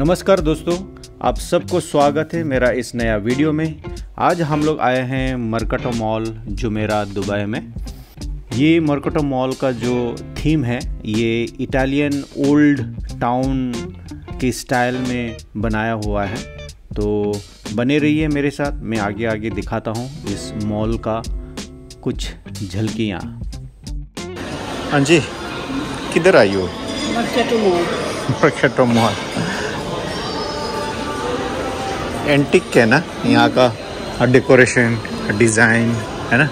नमस्कार दोस्तों आप सबको स्वागत है मेरा इस नया वीडियो में। आज हम लोग आए हैं मरकटो मॉल जुमेरा दुबई में। ये मरकटो मॉल का जो थीम है ये इटालियन ओल्ड टाउन के स्टाइल में बनाया हुआ है। तो बने रहिए मेरे साथ मैं आगे आगे दिखाता हूँ इस मॉल का कुछ झलकियाँ। हाँ जी किधर आई हो. मरकटो मॉल। एंटिक है ना? यहाँ का डेकोरेशन डिज़ाइन है ना?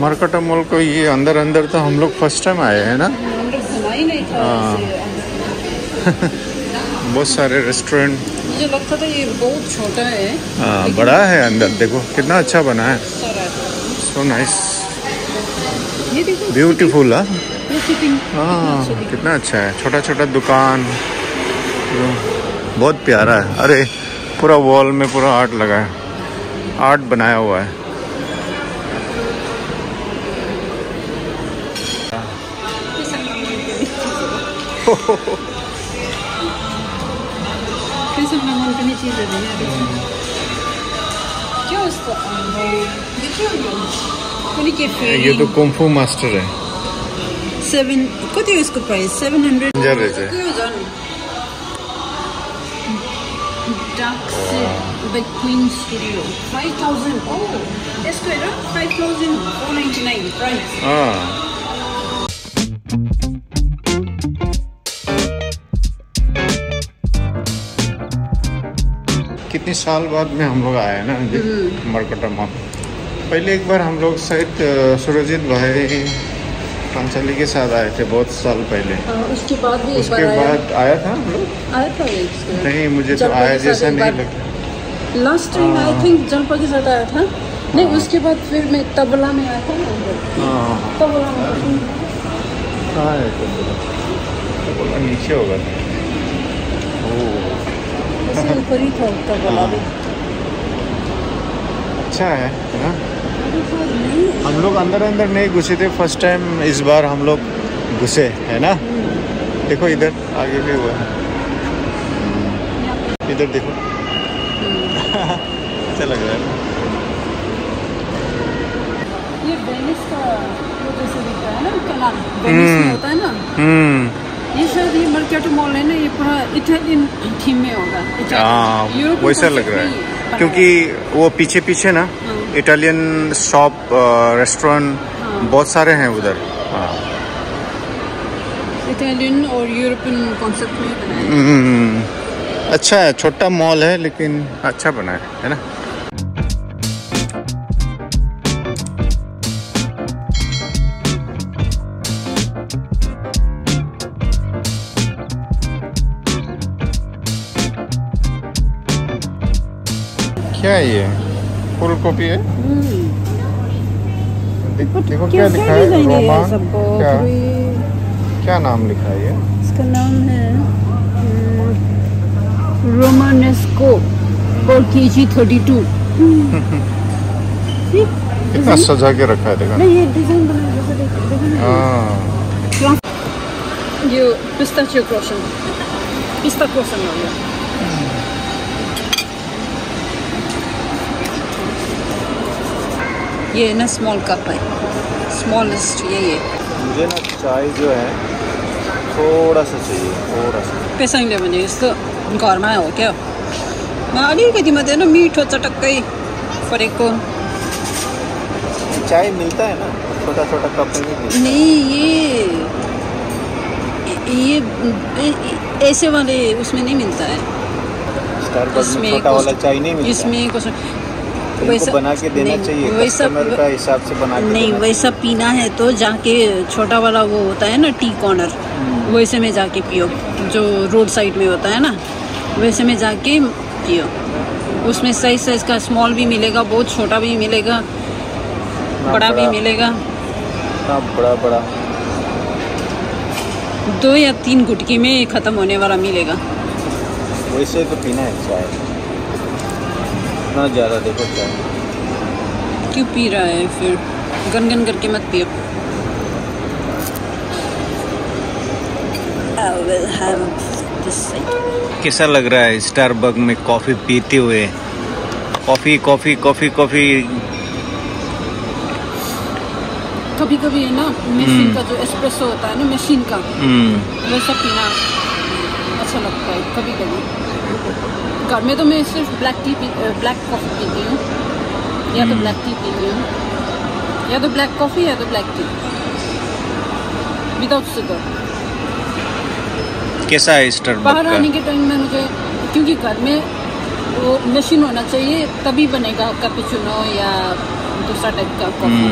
मरकटा मॉल को ये अंदर अंदर तो हम लोग फ़र्स्ट टाइम आए हैं ना? ही। बहुत सारे रेस्टोरेंट मुझे लगता था ये बहुत छोटा है। हाँ बड़ा है अंदर देखो कितना अच्छा बना है। सो नाइस ब्यूटीफुल हाँ? हाँ कितना अच्छा है। छोटा छोटा दुकान। बहुत प्यारा है। अरे पूरा वॉल में पूरा आर्ट लगा है। आर्ट बनाया हुआ है। कैसे क्या उसका ये के तो कुंफू मास्टर है। सेवन कति हो यसको प्राइस सेभेन हन्ड्रेड यसको हेर फोर प्राइस हाँ कितने साल बाद में हम लोग आए ना? मरकटा मॉल पहले एक बार हम लोग शायद सुरजीत भाई पांचाली के साथ आए थे बहुत साल पहले। उसके बाद भी एक उसके बार आया आया था हम लोग? आया था इसके नहीं मुझे तो आया जैसा नहीं लगता। Last time I think Jalpa के साथ आया था। नहीं उसके बाद फिर मैं तबला में आया था हाँ। तबला में। कहाँ है तो बोला तो नीचे होगा। ओह ऊपर ही था तबला। भी अच्छा है है ना? हम लोग अंदर अंदर नहीं घुसे थे फ़र्स्ट टाइम इस बार हम लोग घुसे है ना? देखो इधर आगे भी हुआ है। इधर देखो। अच्छा लग रहा है। ये वेनिस का वो जैसे दिख रहा है ना नाम वेनिस में होता है ना? हम्म। ये शायद ये मर्केटो मॉल है ना ये पूरा इटालियन थीम में होगा। Italian- हाँ वैसा लग रहा है। क्योंकि वो पीछे पीछे ना हाँ। इटालियन शॉप रेस्टोरेंट हाँ। बहुत सारे हैं उधर हाँ इटालियन और यूरोपियन कॉन्सेप्ट में बनाया है। हम्म, अच्छा है छोटा मॉल है लेकिन अच्छा बना है है ना क्या है ये? फुल कॉपी है? हम्म। देख- देखो क्या लिखा है रोमा क्या? क्या नाम लिखा है ये? इसका नाम है रोमानेस्को और के जी थर्टी टू। कितना सजा के रखा है देखा। नहीं ये डिज़ाइन बना है, जैसे देखो देखो हाँ। ये पिस्ताचियो क्रोशन। पिस्ता क्रोशन हो गया ये ना स्मॉल कप है। स्मॉलेस्ट ये ये। मुझे ना चाय जो है थोड़ा सा चाहिए थोड़ा सा पेसाइले भने यस्तो घरमा हो क्या? म अलिकति मात्रै होइन मिठो चटक्कै परेको चाय मिलता है ना छोटा छोटा कप में नहीं ये ये ऐसे वाले उसमें नहीं मिलता है। इसमें वाला चाय नहीं मिलता। इसमें कुछ इनको बना के देना नहीं, चाहिए वैसा का हिसाब से बना के नहीं वैसा पीना है तो जाके छोटा वाला वो होता है ना टी कॉर्नर वैसे में जाके पियो जो रोड साइड में होता है ना वैसे में जाके पियो। उसमें सही साइज़ का स्मॉल भी मिलेगा बहुत छोटा भी मिलेगा बड़ा भी मिलेगा। बड़ा बड़ा। दो या तीन गुटकी में खत्म होने वाला मिलेगा। वैसे तो पीना है चाय। कितना ज़्यादा देखो चाय क्यों पी रहा है फिर? गन गन करके मत पियो. कैसा लग रहा है स्टारबक में कॉफ़ी पीते हुए? Coffee coffee coffee coffee. कभी कभी है ना मशीन का जो एस्प्रेसो होता है ना मशीन का हम्म। वैसा पीना अच्छा लगता है कभी कभी घर में तो मैं सिर्फ़ ब्लैक टी पी ब्लैक कॉफ़ी पीती हूँ। या तो ब्लैक टी पीती हूँ। या तो ब्लैक कॉफ़ी या तो ब्लैक टी विदाउट शुगर कैसा है बाहर आने के टाइम में मुझे क्योंकि घर में वो मशीन होना चाहिए तभी बनेगा कैपुचिनो या दूसरा टाइप का कॉफ़ी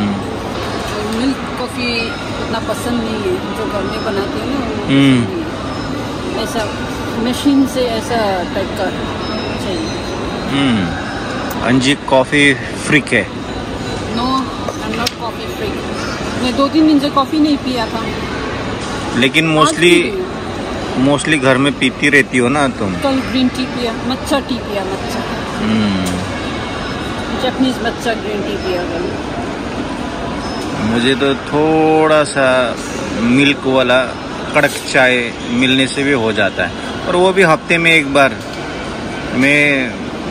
मिल्क कॉफ़ी उतना पसंद नहीं है जो घर में बनाते हैं ना है। ऐसा मशीन से ऐसा टाइप का। हम्म। अंजी कॉफ़ी फ्रिक है। No I am not coffee free मैं दो तीन दिन से कॉफ़ी नहीं पिया था। लेकिन मोस्टली। मोस्टली घर में पीती रहती हो ना तुम। कल ग्रीन टी पिया मच्छा टी पिया मच्छा हम्म। जैपनीज मच्छा ग्रीन टी पिया कल। मुझे तो थोड़ा सा मिल्क वाला कड़क चाय मिलने से भी हो जाता है। और वो भी हफ़्ते में एक बार। मैं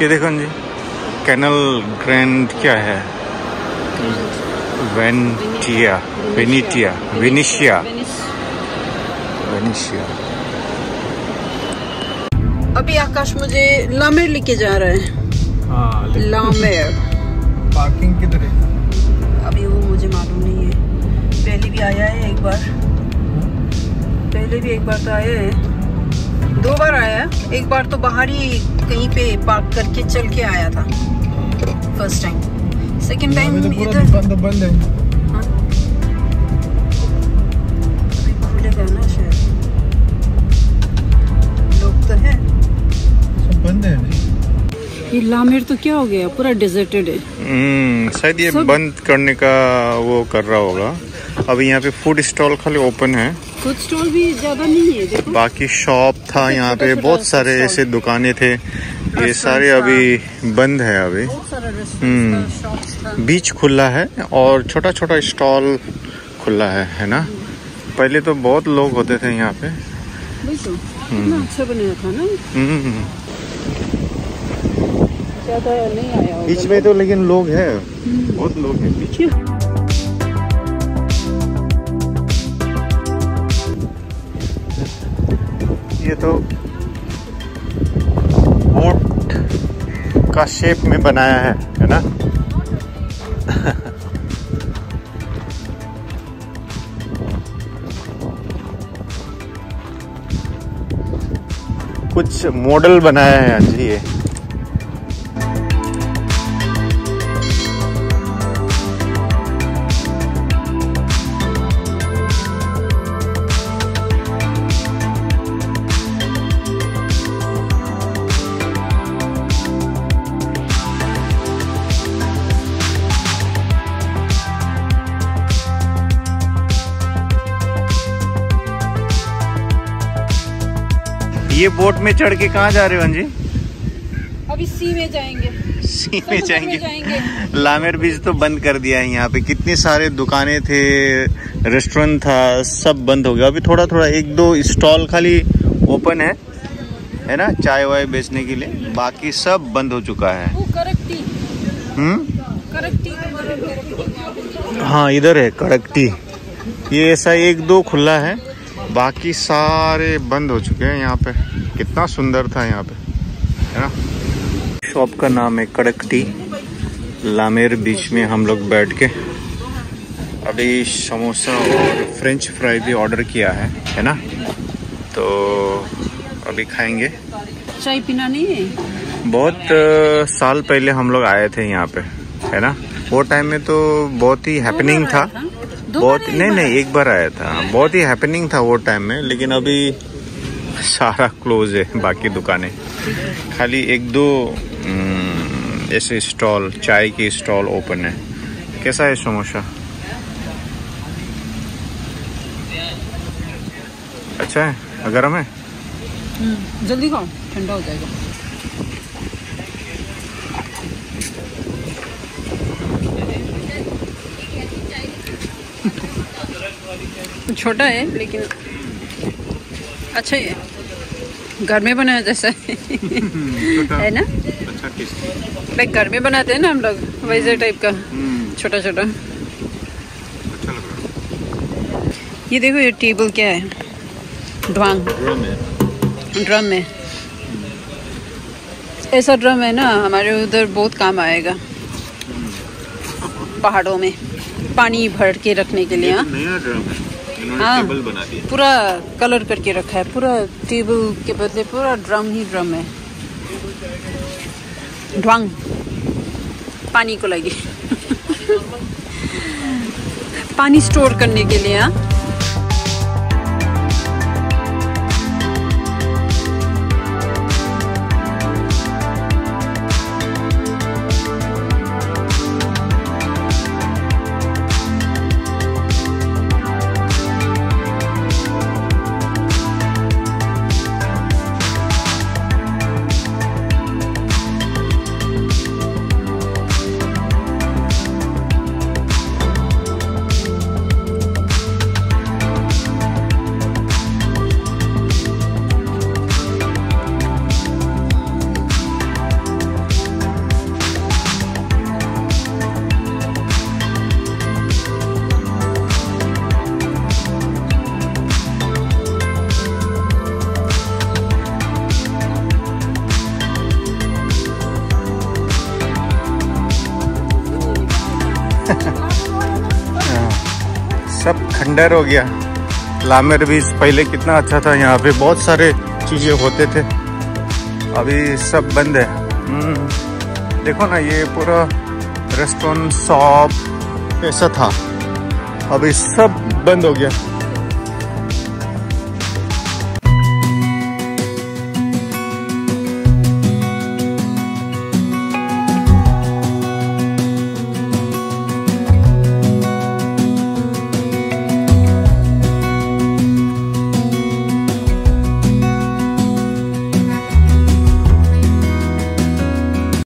ये देखो जी कैनल ग्रैंड क्या है? वेंटिया वेनिटिया वेनिशिया। वेनिशिया। अभी आकाश मुझे लामेर लेके जा रहा है। हाँ लामेर। पार्किंग किधर है? अभी वो मुझे मालूम नहीं है। पहले भी आया है एक बार। पहले भी एक बार तो आया है। दो बार आया है। एक बार तो बाहर ही कहीं पे पार्क करके चल के आया था। फ़र्स्ट टाइम सेकंड टाइम तो इधर तो बंद है। हाँ। अभी ना शायद। लोग तो है। सब बंद है नहीं ये लामेर तो क्या हो गया? पूरा डिजर्टेड है। हम्म, शायद ये बंद करने का वो कर रहा होगा। अभी यहाँ पे फ़ूड स्टॉल खाली ओपन है। फ़ूड स्टॉल भी ज़्यादा नहीं है देखो। बाकी शॉप था यहाँ पे बहुत सारे ऐसे दुकानें थे। ये सारे अभी बंद है अभी। हम्म। बीच खुला है और छोटा छोटा स्टॉल खुला है है ना? पहले तो बहुत लोग होते थे यहाँ पे। तो। कितना अच्छा बनाया था ना। हम्म, ज़्यादा नहीं आया बीच में तो लेकिन लोग है। बहुत लोग हैं। बीच में ये तो बोट का शेप में बनाया है है ना? कुछ मॉडल बनाया है जी ये। ये बोट में चढ़ के कहाँ जा रहे हो अंजी? अभी सी में जाएँगे। सी में जाएँगे। जाएँगे। लामेर बीच तो बंद कर दिया है यहाँ पे। कितने सारे दुकानें थे रेस्टोरेंट था सब बंद हो गया। अभी थोड़ा थोड़ा एक दो स्टॉल खाली ओपन है है ना चाय वाय बेचने के लिए। बाकी सब बंद हो चुका है। हम्म? टी हाँ इधर है कड़क टी। ये ऐसा एक दो खुला है। बाकी सारे बंद हो चुके हैं यहाँ पे। कितना सुंदर था यहाँ पे है ना? शॉप का नाम है कड़क टी। लामेर बीच में हम लोग बैठ के अभी समोसा और फ्रेंच फ्राई भी ऑर्डर किया है है ना? तो अभी खाएँगे। चाय पीना नहीं है? बहुत साल पहले हम लोग आए थे यहाँ पे है ना? वो टाइम में तो बहुत ही हैपनिंग था? बहुत नहीं नहीं एक बार आया था। बहुत ही हैपनिंग था वो टाइम में लेकिन अभी सारा क्लोज है बाकी दुकानें। खाली एक दो हम्म, ऐसे स्टॉल चाय की स्टॉल ओपन है। कैसा है समोसा? अच्छा है? गर्म है? हम्म, जल्दी खाओ ठंडा हो जाएगा। छोटा है लेकिन अच्छा ही है। घर में बनाया जैसा है। ना? अच्छा लाइक घर में बनाते हैं ना हम लोग वैसे टाइप का छोटा छोटा। अच्छा ये देखो ये टेबल क्या है? ड्वांग है। ड्रम में ऐसा ड्रम है ना हमारे उधर बहुत काम आएगा। पहाड़ों में पानी भर के रखने के लिए हाँ। नया ड्रम है। हाँ। टेबल बना दिया। पूरा कलर करके रखा है। पूरा टेबल के बदले पूरा ड्रम ही ड्रम है। ढंग पानी को लगी पानी स्टोर करने के लिए हाँ। खंडर हो गया। लामेर भी पहले कितना अच्छा था यहाँ पे बहुत सारे चीज़ें होते थे। अभी सब बंद है। हम्म, देखो ना ये पूरा रेस्टोरेंट शॉप ऐसा था। अभी सब बंद हो गया।